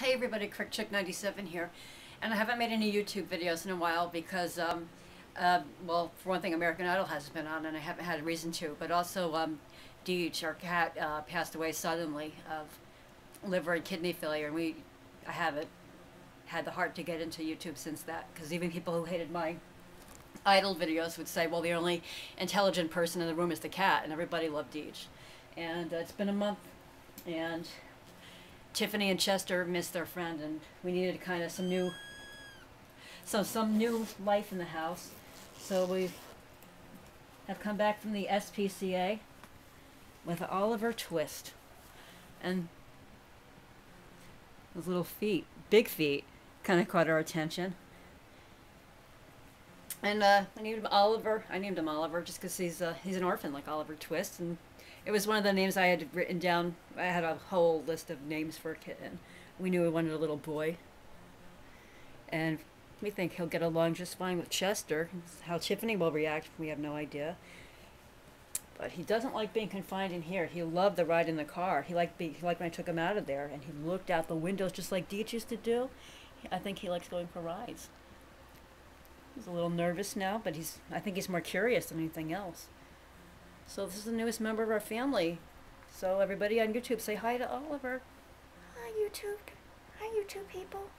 Hey everybody, Crick Chick 97 here. And I haven't made any YouTube videos in a while because, um, uh, well, for one thing, American Idol hasn't been on and I haven't had a reason to. But also, um, Deej, our cat, uh, passed away suddenly of liver and kidney failure. And we, I haven't had the heart to get into YouTube since that. Because even people who hated my Idol videos would say, well, the only intelligent person in the room is the cat. And everybody loved Deej. And uh, it's been a month. And Tiffany and Chester missed their friend, and we needed kind of some new, some some new life in the house. So we have come back from the SPCA with Oliver Twist, and those little feet, big feet, kind of caught our attention. And uh, I named him Oliver. I named him Oliver just because he's uh, he's an orphan like Oliver Twist, and it was one of the names I had written down. I had a whole list of names for a kitten. We knew we wanted a little boy. And we think he'll get along just fine with Chester. How Tiffany will react, we have no idea. But he doesn't like being confined in here. He loved the ride in the car. He liked, being, he liked when I took him out of there, and he looked out the windows just like Deej used to do. I think he likes going for rides. He's a little nervous now, but he's I think he's more curious than anything else. So this is the newest member of our family. So everybody on YouTube say hi to Oliver. Hi YouTube. Hi YouTube people.